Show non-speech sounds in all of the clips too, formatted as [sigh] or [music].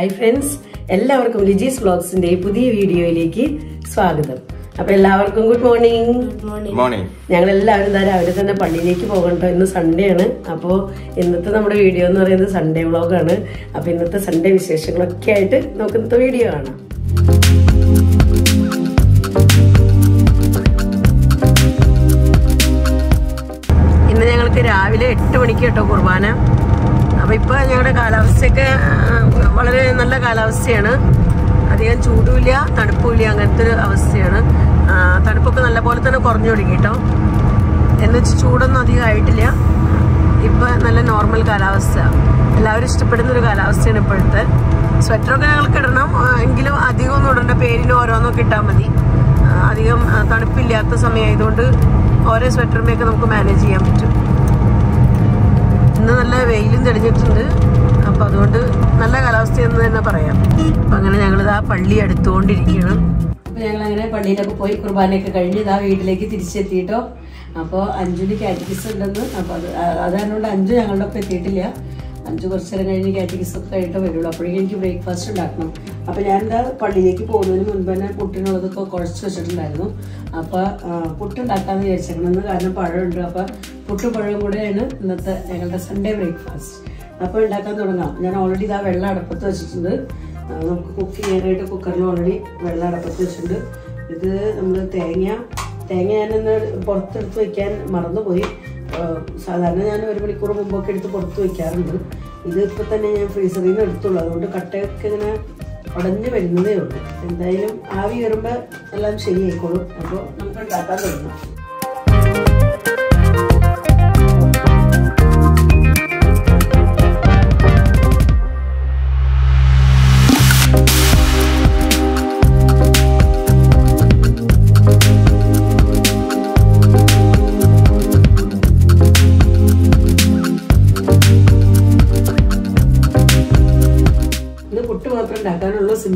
Hi friends എല്ലാവർക്കും ലിജീസ് വ്ളോഗ്സിന്റെ പുതിയ വീഡിയോയിലേക്ക് സ്വാഗതം. അപ്പൊ എല്ലാവർക്കും ഗുഡ് മോർണിംഗ് മോർണിംഗ് ഞങ്ങൾ എല്ലാവരും ഇതാ രാവിലെ തന്നെ പള്ളിയിലേക്ക് പോകണ്ടോ ഇന്ന് സൺഡേ ആണ്. അപ്പോൾ ഇന്നത്തെ നമ്മുടെ വീഡിയോ എന്ന് പറയുന്നത് സൺഡേ വ്ളോഗാണ് അപ്പൊ ഇന്നത്തെ സൺഡേ വിശേഷങ്ങളൊക്കെ ആയിട്ട് നമുക്ക് ഇന്നത്തെ വീഡിയോ കാണാം. ഇന്ന് ഞങ്ങൾക്ക് രാവിലെ എട്ട് മണിക്ക് കേട്ടോ കുർബാന. അപ്പൊ ഇപ്പൊ ഞങ്ങളുടെ കാലാവസ്ഥയൊക്കെ വളരെ നല്ല കാലാവസ്ഥയാണ്. അധികം ചൂടുമില്ല തണുപ്പുമില്ല അങ്ങനത്തെ ഒരു അവസ്ഥയാണ്. തണുപ്പൊക്കെ നല്ല പോലെ തന്നെ കുറഞ്ഞു തുടങ്ങി കേട്ടോ. എന്ന് വെച്ച് ചൂടൊന്നും അധികം ആയിട്ടില്ല. ഇപ്പൊ നല്ല നോർമൽ കാലാവസ്ഥ. എല്ലാവരും ഇഷ്ടപ്പെടുന്ന ഒരു കാലാവസ്ഥയാണ് ഇപ്പോഴത്തെ. സ്വെറ്ററൊക്കെ ഞങ്ങൾക്ക് ഇടണം. എങ്കിലും അധികം ഒന്നും ഇടണ്ട. പേരിന് ഓരോന്നൊക്കെ ഇട്ടാൽ മതി. അധികം തണുപ്പില്ലാത്ത സമയമായതുകൊണ്ട് ഓരോ സ്വെറ്ററുമൊക്കെ നമുക്ക് മാനേജ് ചെയ്യാൻ പറ്റും. ഇന്ന് നല്ല വെയിലും തെളിഞ്ഞിട്ടുണ്ട്. അപ്പൊ അതുകൊണ്ട് നല്ല കാലാവസ്ഥയെന്ന് തന്നെ പറയാം. അങ്ങനെ ഞങ്ങളിത് ആ പള്ളി എടുത്തുകൊണ്ടിരിക്കണം അപ്പൊ ഞങ്ങൾ അങ്ങനെ പള്ളിയിലൊക്കെ പോയി കുർബാനയൊക്കെ കഴിഞ്ഞ് ഇതാ വീട്ടിലേക്ക് തിരിച്ചെത്തിയിട്ടോ. അപ്പോൾ അഞ്ചുവിന് കാറ്റഗിസ് ഉണ്ടെന്ന്. അപ്പോൾ അത് അതുകൊണ്ട് അഞ്ചു ഞങ്ങളുടെ ഒപ്പം എത്തിയിട്ടില്ല. അഞ്ചു കുറച്ച് നേരം കഴിഞ്ഞ് കാറ്റഗിസ് ഒക്കെ ആയിട്ട് വരുള്ളൂ. അപ്പോഴേക്കും എനിക്ക് ബ്രേക്ക്ഫാസ്റ്റ് ഉണ്ടാക്കണം. അപ്പോൾ ഞാൻ എന്താ പള്ളിയിലേക്ക് പോകുന്നതിന് മുൻപ് തന്നെ പുട്ടിനുള്ളതൊക്കെ കുഴച്ച് വെച്ചിട്ടുണ്ടായിരുന്നു. അപ്പോൾ പുട്ടുണ്ടാക്കാമെന്ന് വിചാരിച്ചേക്കണമെന്ന് കാരണം പഴമുണ്ട്. അപ്പോൾ പുട്ടും പഴവും കൂടെയാണ് ഇന്നത്തെ ഞങ്ങളുടെ സൺഡേ ബ്രേക്ക്ഫാസ്റ്റ് അപ്പോൾ ഉണ്ടാക്കാൻ തുടങ്ങാം. ഞാൻ ഓൾറെഡി ഇതാ വെള്ളം അടപ്പത്ത് വെച്ചിട്ടുണ്ട്. നമുക്ക് കുക്ക് ചെയ്യാനായിട്ട് കുക്കറിൽ ഓൾറെഡി വെള്ളം അടപ്പത്ത് വെച്ചിട്ടുണ്ട്. ഇത് നമ്മൾ തേങ്ങ തേങ്ങ ഞാനിന്ന് പുറത്തെടുത്ത് വെക്കാൻ മറന്നുപോയി. സാധാരണ ഞാൻ ഒരു മണിക്കൂർ മുമ്പൊക്കെ എടുത്ത് പുറത്ത് വെക്കാറുണ്ട്. ഇത് ഇപ്പം തന്നെ ഞാൻ ഫ്രീസറിൽ നിന്ന് എടുത്തുള്ളൂ. അതുകൊണ്ട് കട്ടയൊക്കെ ഇങ്ങനെ ഉടഞ്ഞു വരുന്നതേ ഉള്ളൂ. എന്തായാലും ആവി വരുമ്പോൾ എല്ലാം ശരിയായിക്കോളും. അപ്പോൾ നമുക്ക് ഉണ്ടാക്കാൻ തുടങ്ങാം.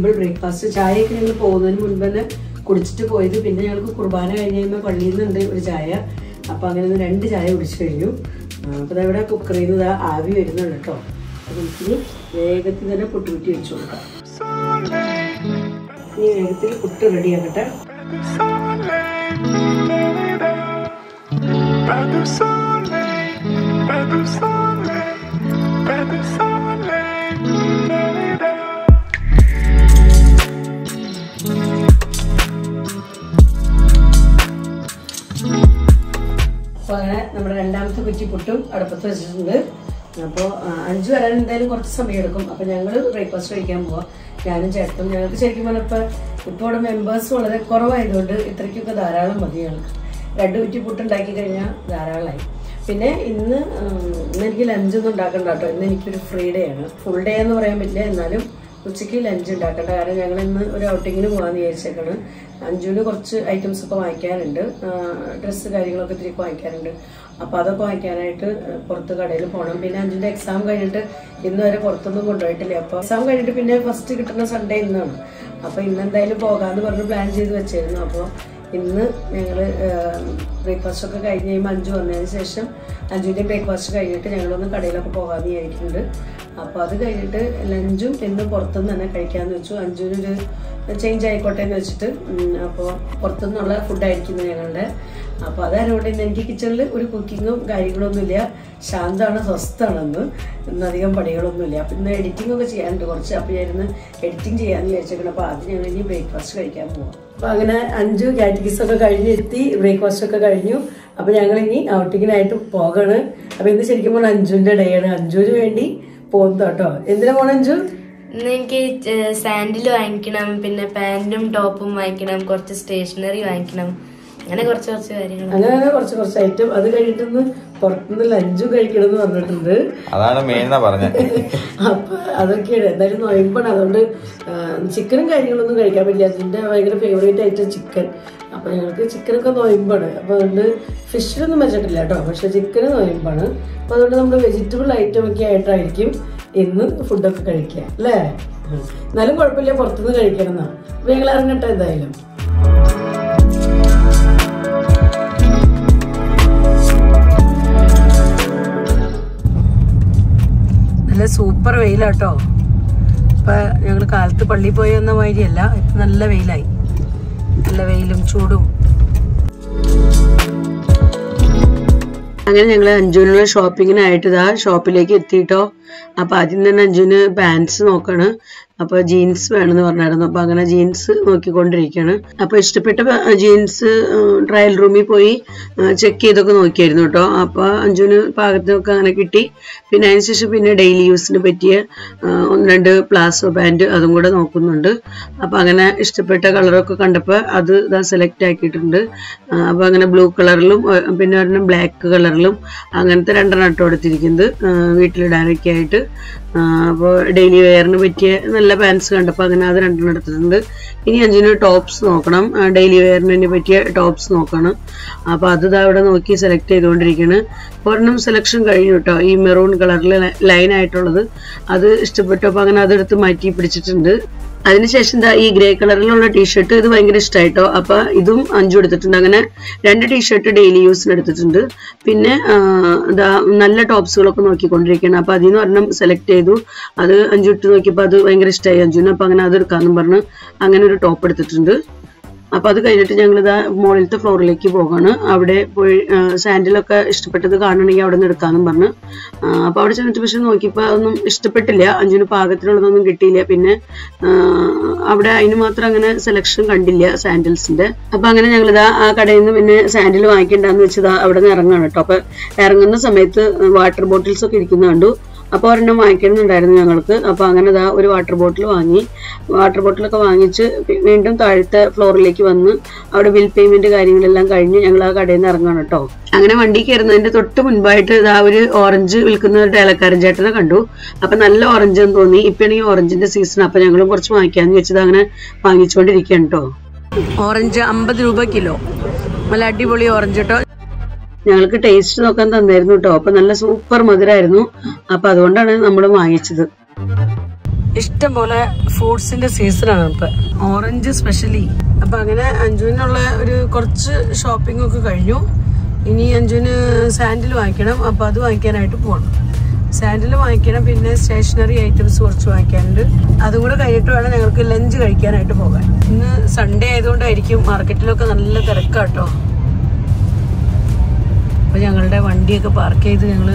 സിമ്പിൾ ബ്രേക്ക്ഫാസ്റ്റ് ചായയൊക്കെ ഞങ്ങൾ പോകുന്നതിന് മുൻപ് തന്നെ കുടിച്ചിട്ട് പോയത്. പിന്നെ ഞങ്ങൾക്ക് കുർബാന കഴിഞ്ഞ് കഴിയുമ്പോൾ പള്ളിയിൽ നിന്നുണ്ട് ഒരു ചായ. അപ്പോൾ അങ്ങനെ രണ്ട് ചായ കുടിച്ചു കഴിഞ്ഞു. അപ്പോൾ ഇവിടെ കുക്കറിൽ നിന്ന് ആവി വരുന്നുണ്ട് കേട്ടോ അപ്പോൾ നമുക്കിനി വേഗത്തിൽ തന്നെ പുട്ട് കുറ്റി വെച്ചു കൊടുക്കാം. ഇനി വേഗത്തിൽ puttu റെഡിയാക്കട്ടെ By the soleil, by the soleil, by രണ്ടാമത്തെ കുറ്റി പൊട്ടും അടുപ്പത്ത് വെച്ചിട്ടുണ്ട്. അപ്പോൾ അഞ്ച് വരാൻ എന്തായാലും കുറച്ച് സമയം എടുക്കും അപ്പോൾ ഞങ്ങൾ ബ്രേക്ക്ഫാസ്റ്റ് കഴിക്കാൻ പോവാം. ഞാനും ചേർത്തും ഞങ്ങൾക്ക് ശരിക്കും പറഞ്ഞപ്പോൾ ഇപ്പോൾ ഇവിടെ മെമ്പേഴ്സ് വളരെ കുറവായതുകൊണ്ട് ഇത്രയ്ക്കൊക്കെ ധാരാളം മതി ഞങ്ങൾക്ക്. രണ്ട് കുറ്റി പുട്ടുണ്ടാക്കി കഴിഞ്ഞാൽ ധാരാളമായി. പിന്നെ ഇന്ന് ഇന്ന് എനിക്ക് ലഞ്ചൊന്നും ഉണ്ടാക്കണ്ട കേട്ടോ. ഇന്ന് എനിക്കൊരു ഫ്രീ ഡേ ആണ്. ഫുൾ ഡേ എന്ന് പറയാൻ പറ്റില്ല. എന്നാലും ഉച്ചയ്ക്ക് ലഞ്ച് ഉണ്ടാക്കട്ടെ കാരണം ഞങ്ങൾ ഇന്ന് ഒരു ഔട്ടിങ്ങിന് പോകാമെന്ന് വിചാരിച്ചേക്കാണ്. അഞ്ചുവിന് കുറച്ച് ഐറ്റംസ് ഒക്കെ വാങ്ങിക്കാനുണ്ട്. ഡ്രസ്സ് കാര്യങ്ങളൊക്കെ ഇത്തിരി വാങ്ങിക്കാനുണ്ട്. അപ്പോൾ അതൊക്കെ വാങ്ങിക്കാനായിട്ട് പുറത്ത് കടയിൽ പോകണം പിന്നെ അഞ്ചിന്റെ എക്സാം കഴിഞ്ഞിട്ട് ഇന്ന് വരെ പുറത്തൊന്നും കൊണ്ടുപോയിട്ടില്ല. അപ്പോൾ എക്സാം കഴിഞ്ഞിട്ട് പിന്നെ ഫസ്റ്റ് കിട്ടുന്ന സൺഡേ ഇന്നാണ്. അപ്പോൾ ഇന്ന് എന്തായാലും പോകാമെന്ന് പറഞ്ഞ് പ്ലാൻ ചെയ്ത് വെച്ചിരുന്നു. അപ്പോൾ ഇന്ന് ഞങ്ങൾ ബ്രേക്ക്ഫാസ്റ്റ് ഒക്കെ കഴിഞ്ഞ് കഴിയുമ്പോൾ അഞ്ചു വന്നതിന് ശേഷം അഞ്ചുവിന്റെ ബ്രേക്ക്ഫാസ്റ്റ് കഴിഞ്ഞിട്ട് ഞങ്ങളൊന്ന് കടയിലൊക്കെ പോകാമെന്ന് വിചാരിക്കുന്നുണ്ട് അപ്പോൾ അത് കഴിഞ്ഞിട്ട് ലഞ്ചും ഇന്ന് പുറത്തുനിന്ന് തന്നെ കഴിക്കാമെന്ന് വെച്ചു. അഞ്ചുവിനൊരു ചേഞ്ച് ആയിക്കോട്ടെ എന്ന് വെച്ചിട്ട് അപ്പോൾ പുറത്തുനിന്നുള്ള ഫുഡായിരിക്കുന്നു ഞങ്ങളുടെ. അപ്പോൾ അതായതുകൊണ്ട് ഇന്ന് എനിക്ക് കിച്ചണിൽ ഒരു കുക്കിങ്ങും കാര്യങ്ങളൊന്നുമില്ല. ശാന്തമാണ് സ്വസ്ഥമാണെന്ന് ഇന്നധികം പണികളൊന്നുമില്ല. അപ്പം ഇന്ന് എഡിറ്റിംഗ് ഒക്കെ ചെയ്യാനുണ്ട് കുറച്ച്. അപ്പോൾ ഞാനിന്ന് എഡിറ്റിംഗ് ചെയ്യാമെന്ന് വിചാരിച്ചേക്കണം അപ്പോൾ ആദ്യം ഞങ്ങൾ ഇനി ബ്രേക്ക്ഫാസ്റ്റ് കഴിക്കാൻ പോവാം. അപ്പോൾ അങ്ങനെ അഞ്ചു കാറ്റഗീസ് ഒക്കെ കഴിഞ്ഞെത്തി ബ്രേക്ക്ഫാസ്റ്റ് ഒക്കെ കഴിഞ്ഞു. അപ്പോൾ ഞങ്ങൾ ഇനി ഔട്ടിങ്ങിനായിട്ട് പോകാണ്. അപ്പോൾ ഇന്ന് ശരിക്കും പറഞ്ഞാൽ അഞ്ചുവിന്റെ ഡേ ആണ്. അഞ്ചുവിന് വേണ്ടി പോകുന്നു കേട്ടോ. എന്തിനാ പോണ അഞ്ചു? എനിക്ക് സാൻഡിൽ വാങ്ങിക്കണം പിന്നെ പാന്റും ടോപ്പും വാങ്ങിക്കണം കുറച്ച് സ്റ്റേഷനറി വാങ്ങിക്കണം. അങ്ങനെ കുറച്ച് കുറച്ച് കാര്യങ്ങൾ അങ്ങനെ അങ്ങനെ കുറച്ച് കുറച്ച് ഐറ്റം അത് കഴിഞ്ഞിട്ടൊന്ന് പുറത്തുനിന്ന് ലഞ്ചും കഴിക്കണം എന്ന് പറഞ്ഞിട്ടുണ്ട്. അതാണ് മെയിൻ എന്നാ പറഞ്ഞത് [laughs] അപ്പൊ അതൊക്കെയാണ്. എന്തായാലും നോയമ്പാണ്. അതുകൊണ്ട് ചിക്കനും കാര്യങ്ങളൊന്നും കഴിക്കാൻ പറ്റില്ല. അതിന്റെ ഭയങ്കര ഫേവറേറ്റ് ഐറ്റം ചിക്കൻ അപ്പൊ ഞങ്ങൾക്ക് ചിക്കനൊക്കെ നോയമ്പാണ്. അപ്പൊ അതുകൊണ്ട് ഫിഷിനൊന്നും വെച്ചിട്ടില്ല കേട്ടോ. പക്ഷെ ചിക്കന് നോയമ്പാണ്. അപ്പൊ അതുകൊണ്ട് നമ്മൾ വെജിറ്റബിൾ ഐറ്റം ഒക്കെ ആയിട്ടായിരിക്കും ഇന്ന് ഫുഡൊക്കെ കഴിക്കുക. അല്ലേ. എന്നാലും കുഴപ്പമില്ല. പുറത്തുനിന്ന് കഴിക്കണം എന്നാ അപ്പൊ ഞങ്ങൾ ഇറങ്ങട്ടെ എന്തായാലും. നല്ല സൂപ്പർ വെയിലാട്ടോ. ഇപ്പൊ ഞങ്ങൾ കാലത്ത് പള്ളി പോയി വന്ന മാതിരിയല്ല ഇപ്പൊ നല്ല വെയിലായി. നല്ല വെയിലും ചൂടും. അങ്ങനെ ഞങ്ങൾ അഞ്ജുവിനുള്ള ഷോപ്പിങ്ങിനായിട്ട് ഇതാ ഷോപ്പിലേക്ക് എത്തിയിട്ടോ അപ്പൊ ആദ്യം തന്നെ അഞ്ജുവിന് പാൻസ് നോക്കാണ്. അപ്പൊ ജീൻസ് വേണമെന്ന് പറഞ്ഞായിരുന്നു. അപ്പൊ അങ്ങനെ ജീൻസ് നോക്കിക്കൊണ്ടിരിക്കുകയാണ്. അപ്പൊ ഇഷ്ടപ്പെട്ട ജീൻസ് ട്രയൽ റൂമിൽ പോയി ചെക്ക് ചെയ്തൊക്കെ നോക്കിയായിരുന്നു കേട്ടോ. അപ്പൊ അഞ്ജുവിന് പാകത്തിനൊക്കെ അങ്ങനെ കിട്ടി. പിന്നെ അതിനുശേഷം പിന്നെ ഡെയിലി യൂസിന് പറ്റിയ ഒന്ന് രണ്ട് പ്ലാസോ പാന്റ് അതും കൂടെ നോക്കുന്നുണ്ട്. അപ്പൊ അങ്ങനെ ഇഷ്ടപ്പെട്ട കളറൊക്കെ കണ്ടപ്പോൾ അത് ഇതാ സെലക്ട് ആക്കിയിട്ടുണ്ട്. അപ്പോൾ അപ്പൊ അങ്ങനെ ബ്ലൂ കളറിലും പിന്നെ ഒരെണ്ണം ബ്ലാക്ക് കളറിലും അങ്ങനത്തെ രണ്ടെണ്ണം ഇട്ട് കൊടുത്തിരിക്കുന്നത് ആ, വീട്ടിലിടാനൊക്കെ ആയിട്ട്. അപ്പോൾ ഡെയിലി വെയറിന് പറ്റിയ നല്ല പാൻസ് കണ്ടപ്പോൾ അങ്ങനെ അത് രണ്ടെണ്ണം എടുത്തിട്ടുണ്ട്. ഇനി അഞ്ചിന് ടോപ്സ് നോക്കണം. ഡെയിലി വെയറിനെ പറ്റിയ ടോപ്സ് നോക്കണം. അപ്പോൾ അത് അവിടെ നോക്കി സെലക്ട് ചെയ്തുകൊണ്ടിരിക്കുകയാണ് ഒരെണ്ണം സെലക്ഷൻ കഴിഞ്ഞു കേട്ടോ. ഈ മെറൂൺ കളറിൽ ലൈൻ ആയിട്ടുള്ളത്. അത് ഇഷ്ടപ്പെട്ടു. അപ്പോൾ അങ്ങനെ അതെടുത്ത് മാറ്റി പിടിച്ചിട്ടുണ്ട്. അതിനുശേഷം എന്താ ഈ ഗ്രേ കളറിലുള്ള ടീഷർട്ട് ഇത് ഭയങ്കര ഇഷ്ടമായിട്ടോ അപ്പൊ ഇതും അഞ്ചും എടുത്തിട്ടുണ്ട്. അങ്ങനെ രണ്ട് ടീഷർട്ട് ഡെയിലി യൂസിന് എടുത്തിട്ടുണ്ട്. പിന്നെ എന്താ നല്ല ടോപ്സുകളൊക്കെ നോക്കിക്കൊണ്ടിരിക്കുകയാണ്. അപ്പൊ അതിൽ നിന്ന് ഒരെണ്ണം സെലക്ട് ചെയ്തു. അത് അഞ്ചു ഇട്ട് നോക്കിയപ്പോൾ അത് ഭയങ്കര ഇഷ്ടമായി അഞ്ചുവിന്. അപ്പൊ അങ്ങനെ അത് എടുക്കാന്നും പറഞ്ഞ് അങ്ങനെ ഒരു ടോപ്പ് എടുത്തിട്ടുണ്ട്. അപ്പൊ അത് കഴിഞ്ഞിട്ട് ഞങ്ങൾ ഇതാ മുകളിലത്തെ ഫ്ലോറിലേക്ക് പോകാണ്. അവിടെ പോയി സാൻഡിലൊക്കെ ഇഷ്ടപ്പെട്ടത് കാണണമെങ്കിൽ അവിടെ നിന്ന് എടുക്കാന്നും പറഞ്ഞു. അപ്പോൾ അപ്പൊ അവിടെ ചെന്നിട്ട് പക്ഷെ നോക്കിയപ്പോൾ അതൊന്നും ഇഷ്ടപ്പെട്ടില്ല. അഞ്ചിന് പാകത്തിനുള്ളതൊന്നും കിട്ടിയില്ല. പിന്നെ അവിടെ അതിന് മാത്രം അങ്ങനെ സെലക്ഷൻ കണ്ടില്ല സാൻഡിൽസിന്റെ. അപ്പോൾ അങ്ങനെ ഞങ്ങൾ ഇതാ ആ കടയിൽ നിന്ന് പിന്നെ സാൻഡിൽ വാങ്ങിക്കണ്ടെന്ന് വെച്ചതാ അവിടെ നിന്ന് ഇറങ്ങാണ് കേട്ടോ. അപ്പൊ ഇറങ്ങുന്ന സമയത്ത് വാട്ടർ ബോട്ടിൽസ് ഒക്കെ ഇരിക്കുന്ന കണ്ടു. അപ്പോൾ ഒരെണ്ണം വാങ്ങിക്കണമെന്നുണ്ടായിരുന്നു ഞങ്ങൾക്ക്. അപ്പോൾ അങ്ങനെ ദാ ഒരു വാട്ടർ ബോട്ടിൽ വാങ്ങി. വാട്ടർ ബോട്ടിലൊക്കെ വാങ്ങിച്ച് വീണ്ടും താഴത്തെ ഫ്ലോറിലേക്ക് വന്ന് അവിടെ ബിൽ പേയ്മെന്റ് കാര്യങ്ങളെല്ലാം കഴിഞ്ഞ് ഞങ്ങൾ ആ കടയിൽ നിന്ന് ഇറങ്ങാണ് കേട്ടോ അങ്ങനെ വണ്ടി കയറുന്നതിന്റെ തൊട്ട് മുൻപായിട്ട് ഇതാ ഒരു ഓറഞ്ച് വിൽക്കുന്ന ഒരു ടേലക്കാരൻ ചേട്ടനെ കണ്ടു. അപ്പം നല്ല ഓറഞ്ച് എന്ന് തോന്നി. ഇപ്പഴാണ് ഈ ഓറഞ്ചിന്റെ സീസൺ അപ്പം ഞങ്ങളും കുറച്ച് വാങ്ങിക്കാമെന്ന് വെച്ചത് അങ്ങനെ വാങ്ങിച്ചുകൊണ്ടിരിക്കുകയാണ് കേട്ടോ ഓറഞ്ച് അമ്പത് രൂപ കിലോ. നല്ല അടിപൊളി ഓറഞ്ച് കേട്ടോ ഞങ്ങൾക്ക് ടേസ്റ്റ് നോക്കാൻ തന്നായിരുന്നു കേട്ടോ അപ്പൊ നല്ല സൂപ്പർ മധുരമായിരുന്നു അപ്പൊ അതുകൊണ്ടാണ് നമ്മൾ വാങ്ങിച്ചത്. ഇഷ്ടം പോലെ ഫ്രൂട്ട്സിന്റെ സീസണാണ് ഇപ്പൊ. ഓറഞ്ച് സ്പെഷ്യലി അപ്പൊ അങ്ങനെ അഞ്ജുവിനുള്ള ഒരു കുറച്ച് ഷോപ്പിംഗ് ഒക്കെ കഴിഞ്ഞു. ഇനി അഞ്ജുവിന് സാൻഡിൽ വാങ്ങിക്കണം. അപ്പൊ അത് വാങ്ങിക്കാനായിട്ട് പോകണം സാൻഡിൽ വാങ്ങിക്കണം പിന്നെ സ്റ്റേഷനറി ഐറ്റംസ് കുറച്ച് വാങ്ങിക്കാനുണ്ട്. അതും കൂടെ കഴിഞ്ഞിട്ട് വേണം ഞങ്ങൾക്ക് ലഞ്ച് കഴിക്കാനായിട്ട് പോകാൻ. ഇന്ന് സൺഡേ ആയതുകൊണ്ടായിരിക്കും മാർക്കറ്റിലൊക്കെ നല്ല തിരക്കാട്ടോ. അപ്പോൾ ഞങ്ങളുടെ വണ്ടിയൊക്കെ പാർക്ക് ചെയ്ത് ഞങ്ങൾ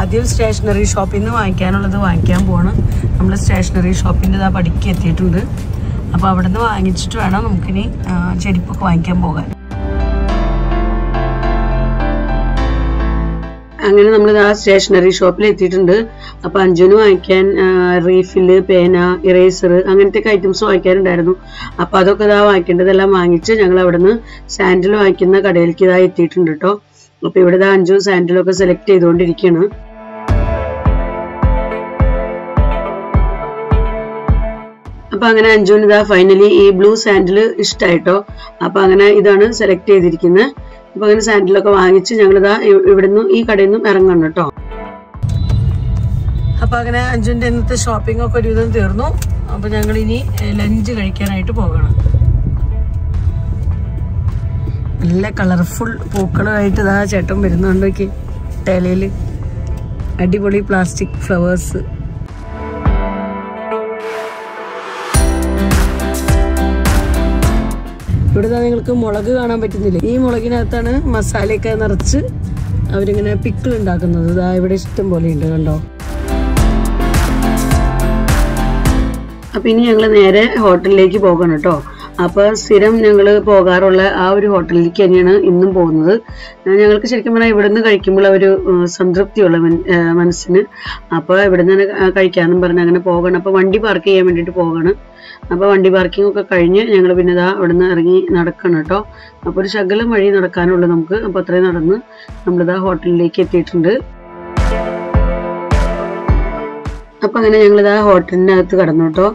ആദ്യം സ്റ്റേഷനറി ഷോപ്പിൽ നിന്ന് വാങ്ങിക്കാനുള്ളത് വാങ്ങിക്കാൻ പോകണം നമ്മൾ സ്റ്റേഷനറി ഷോപ്പിന്റെ ആ പടിക്ക് എത്തിയിട്ടുണ്ട്. അപ്പോൾ അവിടെ നിന്ന് വാങ്ങിച്ചിട്ട് വേണം നമുക്കിനി ചെരുപ്പൊക്കെ വാങ്ങിക്കാൻ പോകാൻ. അങ്ങനെ നമ്മൾ ആ സ്റ്റേഷനറി ഷോപ്പിൽ എത്തിയിട്ടുണ്ട്. അപ്പൊ അഞ്ജുന് വാങ്ങിക്കാൻ റീഫിൽ പേന ഇറേസർ അങ്ങനത്തെ ഐറ്റംസ് വാങ്ങിക്കാനുണ്ടായിരുന്നു. അപ്പൊ അതൊക്കെ ഇതാ വാങ്ങിക്കേണ്ടതെല്ലാം വാങ്ങിച്ച് ഞങ്ങൾ അവിടുന്ന് സാൻഡിൽ വാങ്ങിക്കുന്ന കടയിലേക്ക് ഇതാ എത്തിയിട്ടുണ്ട് കേട്ടോ അപ്പൊ ഇവിടെ അഞ്ചു സാൻഡിലൊക്കെ സെലക്ട് ചെയ്തുകൊണ്ടിരിക്കുകയാണ് അപ്പൊ അങ്ങനെ അഞ്ജുവിന് ഇതാ ഫൈനലി ഈ ബ്ലൂ സാൻഡിൽ ഇഷ്ടമായിട്ടോ അപ്പൊ അങ്ങനെ ഇതാണ് സെലക്ട് ചെയ്തിരിക്കുന്നത് അപ്പൊ അങ്ങനെ സാൻഡിലൊക്കെ വാങ്ങിച്ച് ഞങ്ങൾ ഇതാ ഇവിടുന്ന് ഈ കടയിൽ നിന്നും ഇറങ്ങണം കേട്ടോ. അപ്പൊ അങ്ങനെ അഞ്ജുവിന്റെ ഇന്നത്തെ ഷോപ്പിംഗ് ഒക്കെ ഒരുവിധം തീർന്നു. അപ്പൊ ഞങ്ങൾ ഇനി ലഞ്ച് കഴിക്കാനായിട്ട് പോകണം. നല്ല കളർഫുൾ പൂക്കളുമായിട്ട് ഇതാ ചേട്ടൻ വരുന്നുണ്ടോക്കി ടേലയിൽ അടിപൊളി പ്ലാസ്റ്റിക് ഫ്ലവേഴ്സ് ഇവിടെ നിങ്ങൾക്ക് മുളക് കാണാൻ പറ്റുന്നില്ല. ഈ മുളകിനകത്താണ് മസാലയൊക്കെ നിറച്ച് അവരിങ്ങനെ പിക്കിൾ ഉണ്ടാക്കുന്നത്. ഇതാ ഇവിടെ ഇഷ്ടം പോലെ ഉണ്ട് കണ്ടോ? അപ്പൊ ഇനി ഞങ്ങൾ നേരെ ഹോട്ടലിലേക്ക് പോകണം കേട്ടോ. അപ്പൊ സ്ഥിരം ഞങ്ങൾ പോകാറുള്ള ആ ഒരു ഹോട്ടലിലേക്ക് തന്നെയാണ് ഇന്നും പോകുന്നത്. ഞങ്ങൾക്ക് ശരിക്കും പറഞ്ഞാൽ ഇവിടുന്ന് കഴിക്കുമ്പോൾ ഒരു സംതൃപ്തിയുള്ള മനസ്സിന്. അപ്പോൾ ഇവിടുന്ന് തന്നെ കഴിക്കാമെന്നും പറഞ്ഞ് അങ്ങനെ പോകണം. അപ്പോൾ വണ്ടി പാർക്ക് ചെയ്യാൻ വേണ്ടിയിട്ട് പോകണം. അപ്പോൾ വണ്ടി പാർക്കിംഗ് ഒക്കെ കഴിഞ്ഞ് ഞങ്ങൾ പിന്നെ ഇതാ ഇവിടുന്ന് ഇറങ്ങി നടക്കണം കേട്ടോ. അപ്പോൾ ഒരു ശകലം വഴി നടക്കാനുള്ളൂ നമുക്ക്. അപ്പോൾ അത്രയും നടന്ന് നമ്മളിതാ ഹോട്ടലിലേക്ക് എത്തിയിട്ടുണ്ട്. അപ്പോൾ അങ്ങനെ ഞങ്ങളിതാ ഹോട്ടലിനകത്ത് കടന്നു കേട്ടോ.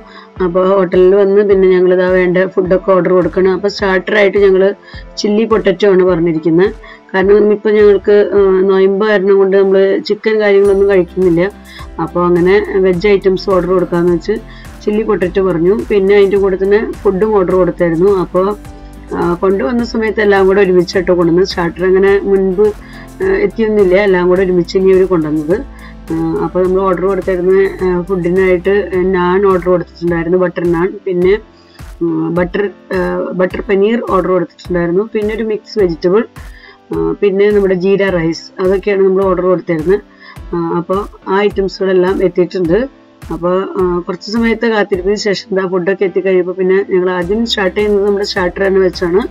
അപ്പോൾ ഹോട്ടലിൽ വന്ന് പിന്നെ ഞങ്ങൾ ഇതാ വേണ്ട ഫുഡൊക്കെ ഓർഡർ കൊടുക്കണം. അപ്പോൾ സ്റ്റാർട്ടറായിട്ട് ഞങ്ങൾ ചില്ലി പൊട്ടറ്റോ ആണ് പറഞ്ഞിരിക്കുന്നത് കാരണം ഇപ്പം ഞങ്ങൾക്ക് നോയമ്പ് കാരണം കൊണ്ട് നമ്മൾ ചിക്കൻ കാര്യങ്ങളൊന്നും കഴിക്കുന്നില്ല. അപ്പോൾ അങ്ങനെ വെജ് ഐറ്റംസ് ഓർഡർ കൊടുക്കാമെന്ന് വെച്ച് ചില്ലി പൊട്ടറ്റോ പറഞ്ഞു. പിന്നെ അതിന്റെ കൂടെ തന്നെ ഫുഡും ഓർഡർ കൊടുത്തായിരുന്നു. അപ്പോൾ കൊണ്ടുവന്ന സമയത്ത് എല്ലാം കൂടെ ഒരുമിച്ചിട്ടോ കൊണ്ടുവന്ന് സ്റ്റാർട്ടർ അങ്ങനെ മുൻപ് എത്തിയൊന്നുമില്ല. എല്ലാം കൂടെ ഒരുമിച്ച് ഇനി അവർ കൊണ്ടുവന്നത്. അപ്പോൾ നമ്മൾ ഓർഡർ കൊടുത്തിരുന്ന ഫുഡിനായിട്ട് നാൻ ഓർഡർ കൊടുത്തിട്ടുണ്ടായിരുന്നു ബട്ടർ നാൻ പിന്നെ ബട്ടർ ബട്ടർ പനീർ ഓർഡർ കൊടുത്തിട്ടുണ്ടായിരുന്നു. പിന്നെ ഒരു മിക്സ് വെജിറ്റബിൾ പിന്നെ നമ്മുടെ ജീര റൈസ് അതൊക്കെയാണ് നമ്മൾ ഓർഡർ കൊടുത്തിരുന്നത്. അപ്പോൾ ആ ഐറ്റംസുകളെല്ലാം എത്തിയിട്ടുണ്ട്. അപ്പോൾ കുറച്ച് സമയത്ത് കാത്തിരിപ്പിന് ശേഷം എന്താ ഫുഡൊക്കെ എത്തിക്കഴിയുമ്പോൾ പിന്നെ ഞങ്ങൾ ആദ്യം സ്റ്റാർട്ട് ചെയ്യുന്നത് നമ്മുടെ സ്റ്റാർട്ടർ തന്നെ വെച്ചാണ്.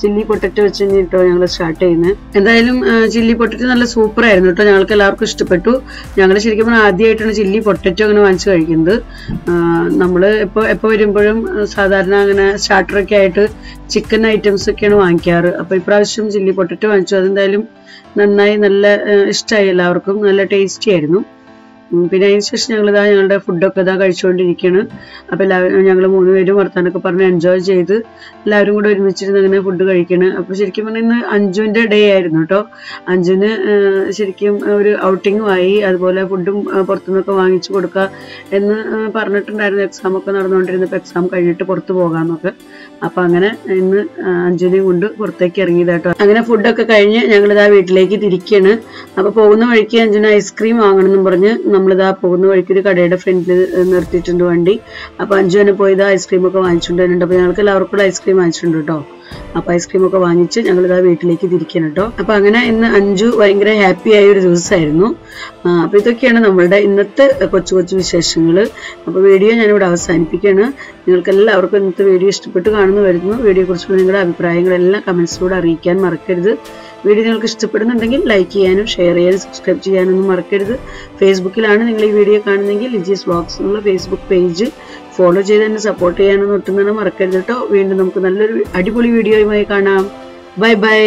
ചില്ലി പൊട്ടറ്റോ വെച്ച് കഴിഞ്ഞിട്ടോ ഞങ്ങൾ സ്റ്റാർട്ട് ചെയ്യുന്നത്. എന്തായാലും ചില്ലി പൊട്ടറ്റോ നല്ല സൂപ്പർ ആയിരുന്നു കേട്ടോ ഞങ്ങൾക്ക് എല്ലാവർക്കും ഇഷ്ടപ്പെട്ടു. ഞങ്ങൾ ശരിക്കും പറഞ്ഞാൽ ആദ്യമായിട്ടാണ് ചില്ലി പൊട്ടറ്റോ അങ്ങനെ വാങ്ങിച്ചു കഴിക്കുന്നത്. നമ്മൾ ഇപ്പോൾ എപ്പോൾ വരുമ്പോഴും സാധാരണ അങ്ങനെ സ്റ്റാർട്ടറൊക്കെ ആയിട്ട് ചിക്കൻ ഐറ്റംസ് ഒക്കെയാണ് വാങ്ങിക്കാറ്. അപ്പോൾ ഇപ്രാവശ്യം ചില്ലി പൊട്ടറ്റോ വാങ്ങിച്ചു. അതെന്തായാലും നന്നായി നല്ല ഇഷ്ടമായി എല്ലാവർക്കും. നല്ല ടേസ്റ്റി ആയിരുന്നു. പിന്നെ അതിന് ശേഷം ഞങ്ങൾ ഇതാ ഞങ്ങളുടെ ഫുഡൊക്കെ ഇതാ കഴിച്ചുകൊണ്ടിരിക്കുകയാണ് അപ്പോൾ എല്ലാവരും ഞങ്ങൾ മൂന്ന് പേരും വർത്താനൊക്കെ പറഞ്ഞ് എൻജോയ് ചെയ്ത് എല്ലാവരും കൂടെ ഒരുമിച്ചിരുന്ന് അങ്ങനെ ഫുഡ് കഴിക്കണം. അപ്പോൾ ശരിക്കും പറഞ്ഞാൽ ഇന്ന് അഞ്ജുവിന്റെ ഡേ ആയിരുന്നു കേട്ടോ അഞ്ജുവിന് ശരിക്കും ഒരു ഔട്ടിങ്ങും ആയി. അതുപോലെ ഫുഡും പുറത്തുനിന്നൊക്കെ വാങ്ങിച്ചു കൊടുക്കുക എന്ന് പറഞ്ഞിട്ടുണ്ടായിരുന്നു. എക്സാം ഒക്കെ നടന്നുകൊണ്ടിരുന്നപ്പോൾ എക്സാം കഴിഞ്ഞിട്ട് പുറത്തു പോകാമെന്നൊക്കെ അപ്പോൾ അങ്ങനെ ഇന്ന് അഞ്ജുവിനെയും കൊണ്ട് പുറത്തേക്ക് ഇറങ്ങിയതാട്ടോ അങ്ങനെ ഫുഡൊക്കെ കഴിഞ്ഞ് ഞങ്ങളിതാ വീട്ടിലേക്ക് തിരിക്കുകയാണ് അപ്പോൾ പോകുന്ന വഴിക്ക് അഞ്ജുന് ഐസ്ക്രീം വാങ്ങണമെന്നും പറഞ്ഞ് നമ്മളിതാ പോകുന്ന വഴിക്ക് ഒരു കടയുടെ ഫ്രണ്ടിൽ നിർത്തിയിട്ടുണ്ട് വണ്ടി. അപ്പോൾ അഞ്ചു തന്നെ പോയി ഇതാ ഐസ്ക്രീം ഒക്കെ വാങ്ങിച്ചുകൊണ്ട് വരുന്നുണ്ട് അപ്പോൾ ഞങ്ങൾക്ക് എല്ലാവർക്കും ഐസ്ക്രീം വാങ്ങിച്ചിട്ടുണ്ട് കേട്ടോ അപ്പോൾ ഐസ്ക്രീം ഒക്കെ വാങ്ങിച്ച് ഞങ്ങൾ ഇതാ വീട്ടിലേക്ക് തിരിക്കണം കേട്ടോ അപ്പോൾ അങ്ങനെ ഇന്ന് അഞ്ചു ഭയങ്കര ഹാപ്പി ആയ ഒരു ദിവസമായിരുന്നു. അപ്പോൾ ഇതൊക്കെയാണ് നമ്മളുടെ ഇന്നത്തെ കൊച്ചു കൊച്ചു വിശേഷങ്ങൾ അപ്പോൾ വീഡിയോ ഞാനിവിടെ അവസാനിപ്പിക്കുകയാണ് നിങ്ങൾക്ക് എല്ലാവർക്കും ഇന്നത്തെ വീഡിയോ ഇഷ്ടപ്പെട്ട് കാണുന്നു വരുന്നു. വീഡിയോ കുറിച്ചുള്ള നിങ്ങളുടെ അഭിപ്രായങ്ങളെല്ലാം കമൻസിലൂടെ അറിയിക്കാൻ മറക്കരുത്. വീഡിയോ നിങ്ങൾക്ക് ഇഷ്ടപ്പെടുന്നുണ്ടെങ്കിൽ ലൈക്ക് ചെയ്യാനും ഷെയർ ചെയ്യാനും സബ്സ്ക്രൈബ് ചെയ്യാനൊന്നും മറക്കരുത്. ഫേസ്ബുക്കിലാണ് നിങ്ങൾ ഈ വീഡിയോ കാണുന്നതെങ്കിൽ ലിജീസ് വ്ളോഗ്സ് എന്നുള്ള ഫേസ്ബുക്ക് പേജ്. ഫോളോ ചെയ്ത് തന്നെ സപ്പോർട്ട് ചെയ്യാനൊന്നും ഒട്ടും തന്നെ മറക്കരുത് കേട്ടോ വീണ്ടും നമുക്ക് നല്ലൊരു അടിപൊളി വീഡിയോയുമായി കാണാം. Bye bye